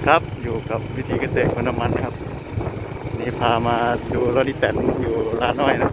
ดีครับอยู่กับวิธีเกษตรคนน้ำมันนะครับ นี่พามาดูรถดิแตนอยู่ร้านน้อยนะ